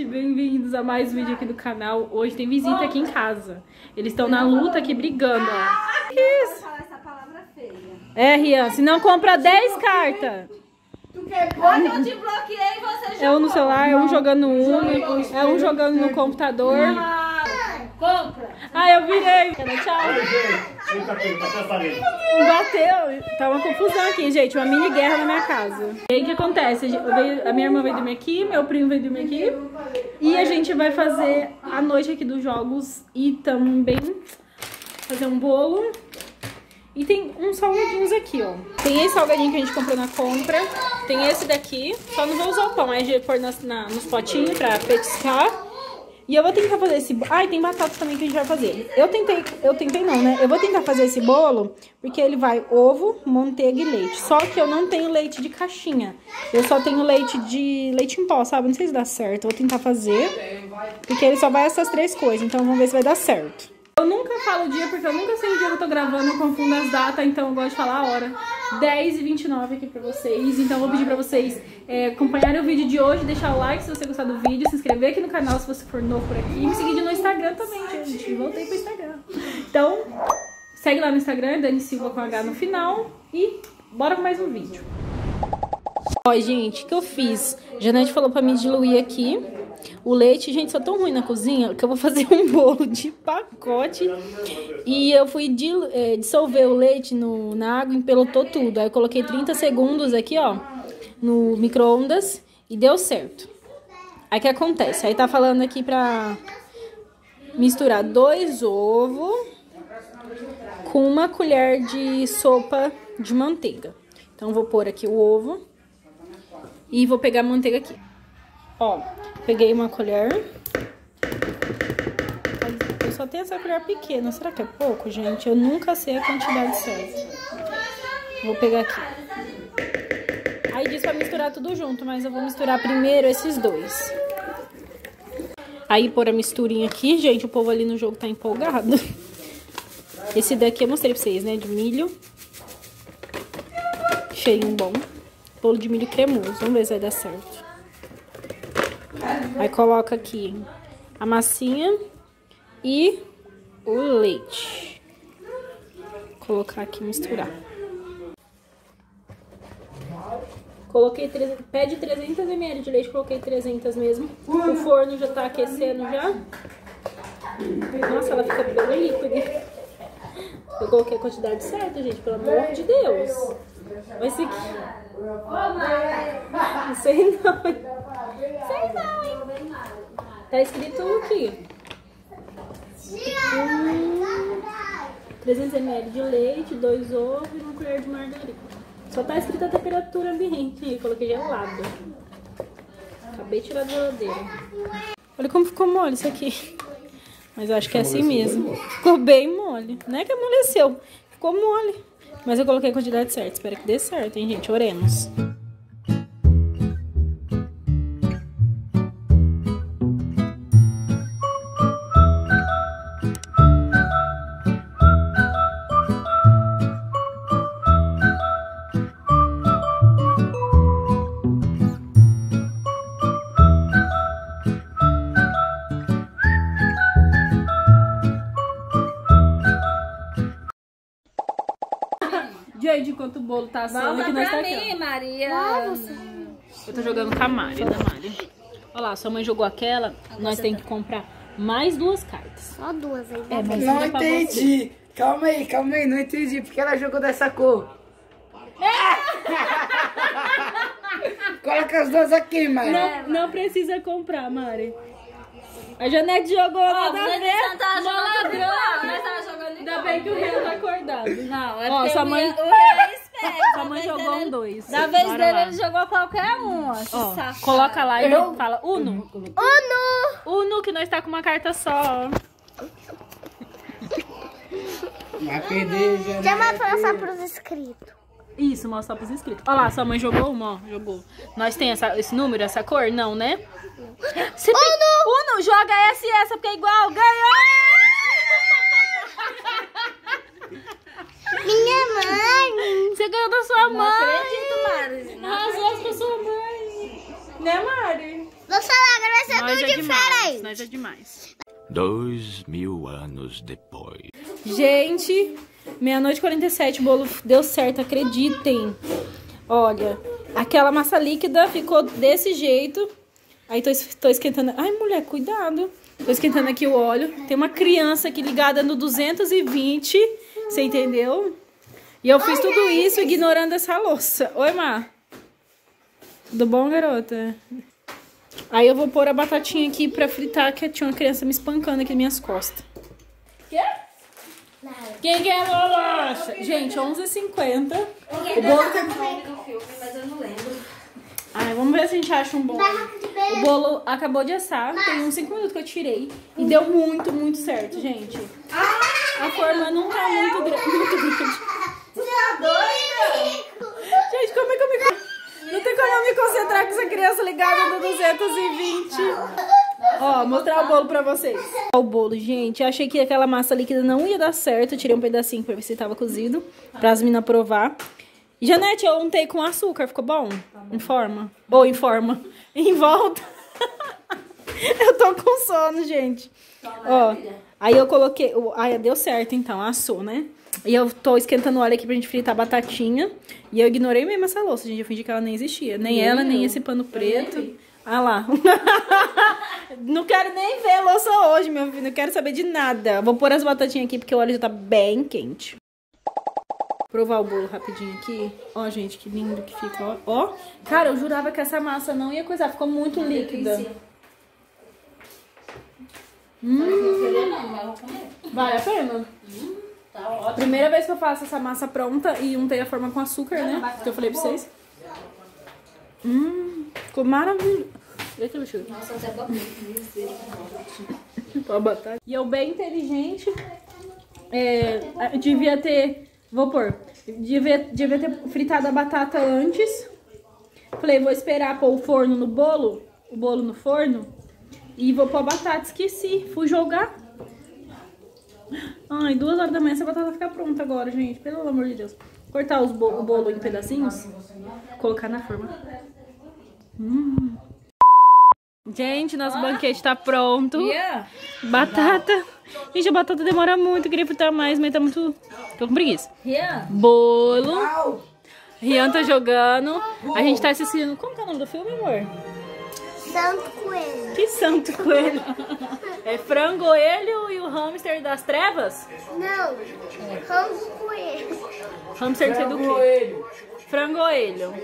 gente, bem-vindos a mais um vídeo aqui do canal. Hoje tem visita aqui em casa. Eles estão na luta aqui brigando, ó. Isso? É, Rian, se não compra 10 cartas. Quando eu te bloqueei, você É um no celular, é um jogando Uno, é um jogando no computador. compra. Ah, eu virei. Tchau. Eita, filho, tá parede. Bateu. Tá uma confusão aqui, gente. Uma mini guerra na minha casa. E aí o que acontece? Eu veio- a minha irmã veio dormir aqui, meu primo veio dormir aqui. E a gente vai fazer a noite aqui dos jogos e também fazer um bolo. E tem uns salgadinhos aqui, ó. Tem esse salgadinho que a gente comprou na compra. Tem esse daqui. Só não vou usar o pão, aí a gente pôr nas, na- nos potinhos pra petiscar. E eu vou tentar fazer esse... Ai, tem batata também que a gente vai fazer. Eu tentei... Eu tentei não, né? Eu vou tentar fazer esse bolo porque ele vai ovo, manteiga e leite. Só que eu não tenho leite de caixinha. Eu só tenho leite de... Leite em pó, sabe? Não sei se dá certo. Eu vou tentar fazer. Porque ele só vai essas três coisas. Então vamos ver se vai dar certo. Eu nunca falo dia porque eu nunca sei o dia que eu tô gravando. Eu confundo as datas. Então eu gosto de falar a hora. 10 e 29 aqui pra vocês. Então eu vou pedir pra vocês é, acompanharem o vídeo de hoje, deixar o like se você gostar do vídeo, se inscrever aqui no canal se você for novo por aqui e me seguir no Instagram também, gente. Voltei pro Instagram. Então, segue lá no Instagram, Dani Silva com H no final e bora com mais um vídeo. Ó, gente, o que eu fiz? Janete falou pra mim diluir aqui o leite. Gente, sou tão ruim na cozinha que eu vou fazer um bolo de pacote. E eu fui eh, dissolver o leite no, na água e empelotou tudo. Aí eu coloquei 30 segundos aqui, ó, no micro-ondas e deu certo. Aí que acontece? Aí tá falando aqui pra misturar dois ovos com uma colher de sopa de manteiga. Então, vou pôr aqui o ovo e vou pegar a manteiga aqui. Ó, peguei uma colher. Eu só tenho essa colher pequena. Será que é pouco, gente? Eu nunca sei a quantidade certa. Vou pegar aqui. Aí diz pra misturar tudo junto, mas eu vou misturar primeiro esses dois. Aí pôr a misturinha aqui, gente. O povo ali no jogo tá empolgado. Esse daqui eu mostrei pra vocês, né? De milho. Cheirinho bom. Bolo de milho cremoso. Vamos ver se vai dar certo. Aí coloca aqui a massinha e o leite. Colocar aqui misturar. Coloquei, pede 300 ml de leite, coloquei 300 mesmo. O forno já tá aquecendo já. Nossa, ela fica bem líquida. Eu coloquei a quantidade certa, gente, pelo amor de Deus. Vai ser aqui. Não sei não. Sei não, hein? Tá escrito aqui. Hum, 300 ml de leite, dois ovos e uma colher de margarina. Só tá escrito a temperatura ambiente coloquei gelado. Acabei de tirar da geladeira. Olha como ficou mole isso aqui. Mas eu acho que é assim mesmo. Ficou bem mole. Não é que amoleceu. Ficou mole. Mas eu coloquei a quantidade certa. Espero que dê certo, hein, gente? Oremos. Gente, enquanto o bolo tá assando, Volta que nós tá pra aqui, ó. mim, Maria. Eu tô jogando com a Mari, né, Mari? Olha lá, sua mãe jogou aquela, nós temos que comprar mais duas cartas. Só duas aí. É, mas Não pra entendi. Calma aí, calma aí, não entendi. Porque ela jogou dessa cor. Coloca as duas aqui, mãe. Não, não precisa comprar, Mari. A Janete jogou Ó, nada a ver. tava jogando tava Ainda igual. bem que o Renan tá acordado. Não, é Ó, porque sua mãe- o Rian é esperto. Sua mãe jogou dele- um dois. Da vez Bora dele, lá. ele jogou qualquer um. ó, safado. coloca lá e Eu- fala Uno. Uno! Uno, que nós tá com uma carta só. Vai perder, já. Já vai passar pros inscritos. Isso, mostra pros inscritos. Olha lá, sua mãe jogou uma, ó. Jogou. Nós tem essa, esse número, essa cor? Não, né? Você tem... Uno! Joga essa e essa, porque é igual. Ganhou! Minha mãe! Você ganhou da sua Não mãe. acredito, Mari. Não Arrasou com a sua mãe. Né, Mari? Vou falar, agora vai é nós tudo é demais, diferente. nós é demais. Dois mil anos depois. Gente, meia-noite e 47, o bolo deu certo, acreditem. Olha, aquela massa líquida ficou desse jeito. Aí tô, tô esquentando. Ai, mulher, cuidado. Tô esquentando aqui o óleo. Tem uma criança aqui ligada no 220. Você entendeu? E eu fiz tudo isso ignorando essa louça. Oi, Mar. Tudo bom, garota? Aí eu vou pôr a batatinha aqui pra fritar, que tinha uma criança me espancando aqui nas minhas costas. Quem quer bolacha? Gente, 11h50. O bolo tá... Mas eu não lembro. Ai, vamos ver se a gente acha um bolo. O bolo acabou de assar, tem uns 5 minutos que eu tirei. E deu muito, muito certo, gente. A forma não tá muito, gra muito grande. Gente, como é que eu me... Não tem como eu me concentrar com essa criança ligada no 220. Ó, mostrar o bolo pra vocês. O bolo, gente. Eu achei que aquela massa líquida não ia dar certo. Eu tirei um pedacinho pra ver se tava cozido. Pra as meninas provar. Janete, eu untei com açúcar. Ficou bom? Em forma? Ou em forma? Em volta? eu tô com sono, gente. Ó, aí eu coloquei... o- Ai, deu certo, então. Assou, né? E eu tô esquentando óleo aqui pra gente fritar a batatinha. E eu ignorei mesmo essa louça, gente. Eu fingi que ela nem existia. Nem ela, nem esse pano preto. Ah lá. não quero nem ver a louça hoje, meu filho. Não quero saber de nada. Vou pôr as batatinhas aqui porque o óleo já tá bem quente. Provar o bolo rapidinho aqui. Ó, gente, que lindo que fica. Ó, ó. Cara, eu jurava que essa massa não ia coisar. Ficou muito líquida. Vale a pena? Primeira vez que eu faço essa massa pronta e untei a forma com açúcar, né? Que eu falei pra vocês. Hum, ficou maravilhoso. Eita, bicho. Nossa, até Pode botar. E eu bem inteligente. É, devia ter. Vou pôr. Devia, devia ter fritado a batata antes. Falei, vou esperar pôr o forno no bolo. O bolo no forno. E vou pôr a batata. Esqueci. Fui jogar. Ai, duas horas da manhã essa batata vai ficar pronta agora, gente. Pelo amor de Deus. Cortar os bo- o bolo em pedacinhos. Colocar na forma. Hum. Gente, nosso banquete tá pronto. Batata. Gente, a batata demora muito. Eu queria fritar mais, mas tá muito. Tô com preguiça. Rian, Bolo. Rian tá jogando. A gente tá assistindo. Como que é o nome do filme, amor? Santo Coelho. Que santo coelho. É frangoelho e o hamster das trevas? Não. Rango Coelho. Hamster não sei do quê? Frangoelho.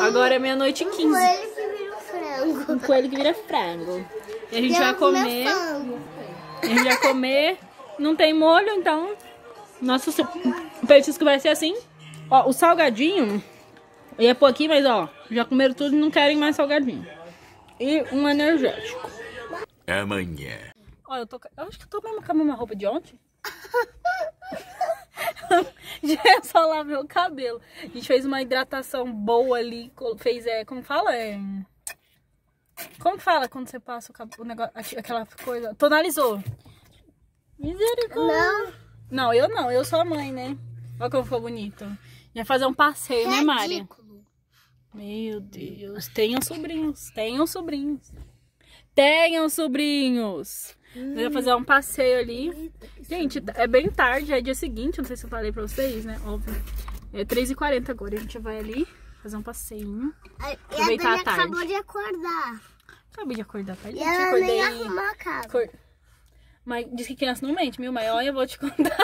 Agora é meia-noite e Um 15. coelho que vira um frango. Um coelho que vira frango. E a gente vai comer. A gente vai comer. Não tem molho, então. Nosso petisco vai ser assim. Ó, o salgadinho. Eu ia pôr aqui, mas ó, já comeram tudo e não querem mais salgadinho. E um energético. Amanhã. Ó, eu tô. Eu acho que eu tô mesmo com a mesma roupa de ontem. Só lavei o cabelo. A gente fez uma hidratação boa ali. Fez, é, como fala? É. Como fala quando você passa o, cab- o negócio, aqu- aquela coisa? Tonalizou. Misericórdia. Não. Não, eu não, eu sou a mãe, né? Olha como ficou bonito. Ia fazer um passeio, né, Mari? Ridículo. Meu Deus, tenham sobrinhos, tenham sobrinhos. Tenham sobrinhos. Nós vamos fazer um passeio ali. Gente, é bem tarde, é dia seguinte, não sei se eu falei pra vocês, né? Óbvio. É 3h40 agora, a gente vai ali fazer um passeio. E a Aproveitar Dani a tarde. acabou de acordar. Acabei de acordar. E gente, ela acordei. nem arrumou a casa. acor- Mas diz que criança não mente, meu. Olha, eu vou te contar.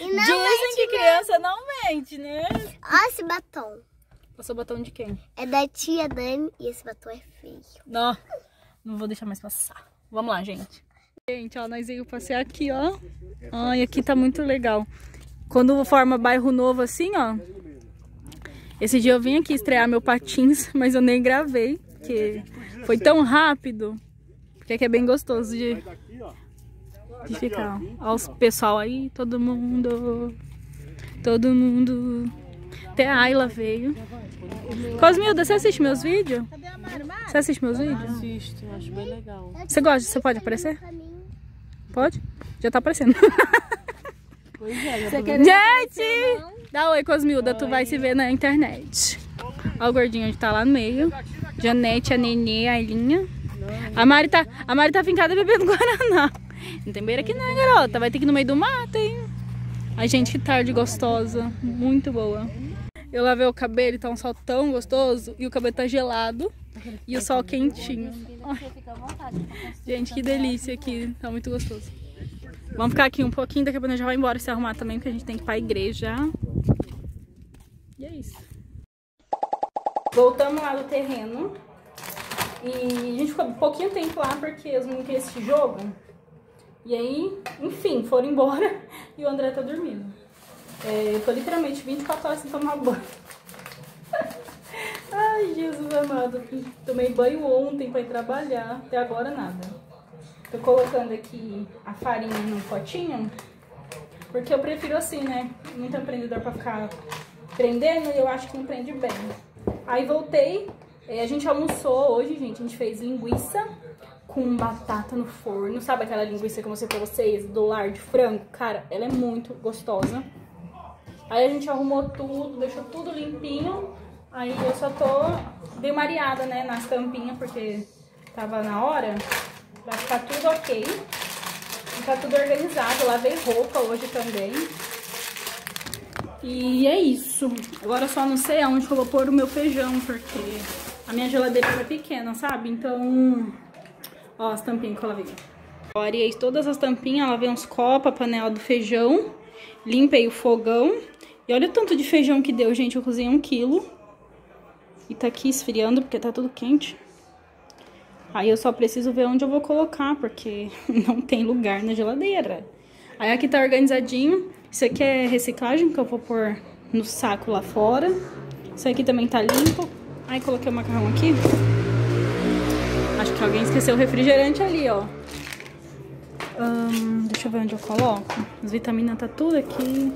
E Dizem que criança não mente, né? Olha esse batom. Passou o batom de quem? É da tia Dani e esse batom é feio. Não, não vou deixar mais passar. Vamos lá, gente. Gente, ó, nós íamos passear aqui, ó. Ai, aqui tá muito legal. Quando forma bairro novo assim, ó. Esse dia eu vim aqui estrear meu patins, mas eu nem gravei, porque foi tão rápido. Porque aqui é bem gostoso de, de ficar. Ó, os pessoal aí, todo mundo. Todo mundo. Até a Ayla veio. Cosmilda, você assiste meus vídeos? Você assiste meus vídeos? Assisto, acho bem legal. Você gosta? Você pode aparecer? Pode? Já tá aparecendo. Pois é, Gente! Dá oi, Cosmilda, tu vai se ver na internet. Ó o gordinho, a tá lá no meio. Janete, a Nenê, a Ailinha. A Mari tá, a Mari tá fincada bebendo Guaraná. Não tem beira aqui não, garota. Vai ter que ir no meio do mato, hein? Ai, gente, que tarde gostosa. Muito boa. Eu lavei o cabelo e tá um sol tão gostoso. E o cabelo tá gelado. E o sol quentinho. Gente, que delícia aqui. Tá muito gostoso. Vamos ficar aqui um pouquinho. Daqui a pouco a gente já vai embora se arrumar também. Porque a gente tem que ir pra igreja. E é isso. Voltamos lá no terreno. E a gente ficou um pouquinho tempo lá porque os meninos queriam jogo. E aí, enfim, foram embora e o André tá dormindo. É, eu tô literalmente 24 horas sem tomar banho. Ai, Jesus amado. Tomei banho ontem pra ir trabalhar. Até agora nada. Tô colocando aqui a farinha no potinho. Porque eu prefiro assim, né? Muito empreendedor pra ficar prendendo e eu acho que não prende bem. Aí voltei. é, A gente almoçou hoje, gente. A gente fez linguiça com batata no forno. Sabe aquela linguiça que eu mostrei pra vocês? Do lar de frango? Cara, ela é muito gostosa. Aí a gente arrumou tudo, deixou tudo limpinho. Aí eu só tô... Dei uma areada, né, nas tampinhas, porque tava na hora. Vai ficar tudo ok. Ficar tudo organizado. Lavei roupa hoje também. E é isso. Agora só não sei aonde eu vou pôr o meu feijão, porque a minha geladeira é pequena, sabe? Então, ó as tampinhas que eu lavei. Eu areei todas as tampinhas, lavei uns copos, a panela do feijão, limpei o fogão. E olha o tanto de feijão que deu, gente. Eu cozinhei um quilo. E tá aqui esfriando, porque tá tudo quente. Aí eu só preciso ver onde eu vou colocar, porque não tem lugar na geladeira. Aí aqui tá organizadinho. Isso aqui é reciclagem que eu vou pôr no saco lá fora. Isso aqui também tá limpo. Aí coloquei o macarrão aqui. Acho que alguém esqueceu o refrigerante ali, ó. Ahn, deixa eu ver onde eu coloco. As vitaminas tá tudo aqui.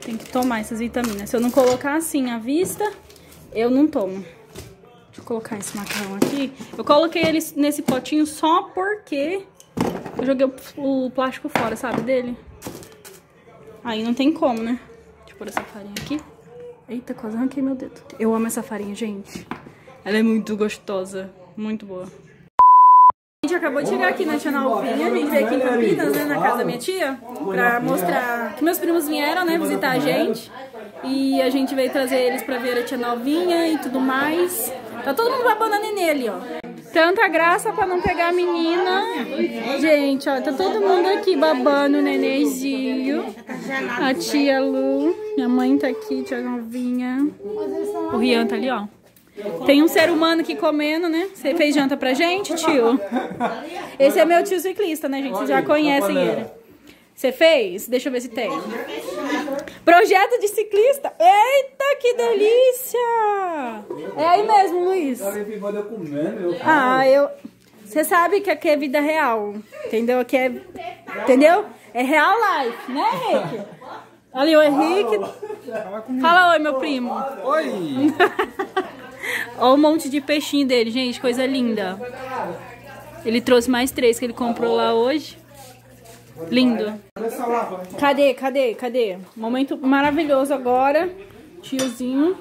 Tem que tomar essas vitaminas. Se eu não colocar assim à vista, eu não tomo. Deixa eu colocar esse macarrão aqui. Eu coloquei ele nesse potinho só porque eu joguei o, plástico fora, sabe, dele. Aí não tem como, né? Deixa eu pôr essa farinha aqui. Eita, quase arranquei meu dedo. Eu amo essa farinha, gente. Ela é muito gostosa. Muito boa. A gente acabou de chegar aqui na Tia Nalvinha. A gente veio aqui em Campinas, né? Na casa da minha tia. Pra mostrar que meus primos vieram, né? Visitar a gente. E a gente veio trazer eles pra ver a Tia Nalvinha e tudo mais. Tá todo mundo babando ali, ó. Tanta graça pra não pegar a menina. Gente, ó, tá todo mundo aqui babando o nenenzinho. A tia Lu. Minha mãe tá aqui, tia Novinha. O Rian tá ali, ó. Tem um ser humano aqui comendo, né? Você fez janta pra gente, tio? Esse é meu tio ciclista, né, gente? Vocês já conhecem ele. Você fez? Deixa eu ver se tem. Projeto de ciclista. Eita, que delícia! É aí mesmo, Luiz. Ah, eu... Você sabe que aqui é vida real, entendeu? Aqui é... Entendeu? É real life, né, Henrique? Ali o Henrique. Fala oi, meu primo. Oi! Olha o monte de peixinho dele, gente, coisa linda. Ele trouxe mais três que ele comprou lá hoje. Lindo. Cadê, cadê, cadê? Momento maravilhoso agora. Tiozinho.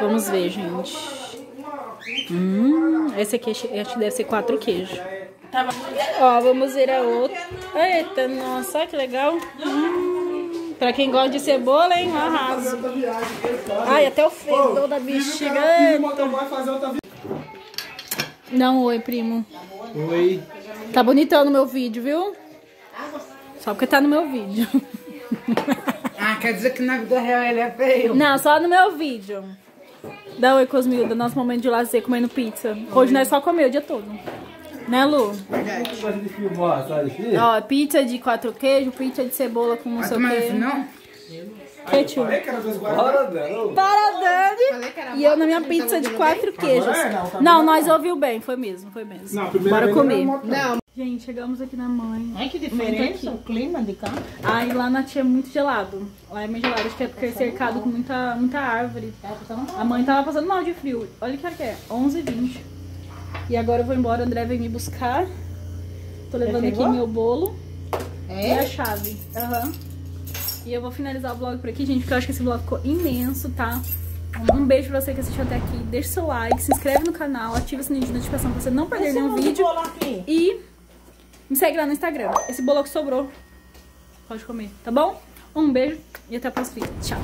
Vamos ver, gente. Hum, esse aqui acho que deve ser quatro queijos. Ó, vamos ver a outra. Eita, nossa, olha que legal. Hum, pra quem gosta de cebola, hein? Um arraso. Ai, até o fedor da bexiga. Não, oi, primo. Oi! Tá bonitão no meu vídeo, viu? Só porque tá no meu vídeo. Ah, quer dizer que na vida real ele é feio? Não, só no meu vídeo. Dá oi, Cosmilda, nosso momento de lazer comendo pizza. Hoje nós só comeu o dia todo. Né, Lu? Ó, pizza de quatro queijos, pizza de cebola com não sei o Mas quê. não? Ketchup. Não! Dani! E eu na minha pizza de quatro queijos. Não, nós ouviu bem, foi mesmo, foi mesmo. Bora comer. Gente, chegamos aqui na mãe. Ai, que diferença o clima de cá. Aí lá na tia é muito gelado. Lá é meio gelado, acho que é porque é cercado com muita, muita árvore. A mãe tava passando mal de frio. Olha que hora que é, 11h20. E agora eu vou embora, o André vem me buscar. Tô levando aqui meu bolo e a chave. Aham. E eu vou finalizar o vlog por aqui, gente, porque eu acho que esse vlog ficou imenso, tá? Um beijo pra você que assistiu até aqui. Deixa seu like, se inscreve no canal, ativa o sininho de notificação pra você não perder nenhum vídeo. E me segue lá no Instagram. Esse bolo que sobrou, pode comer, tá bom? Um beijo e até próximo vídeo. Tchau.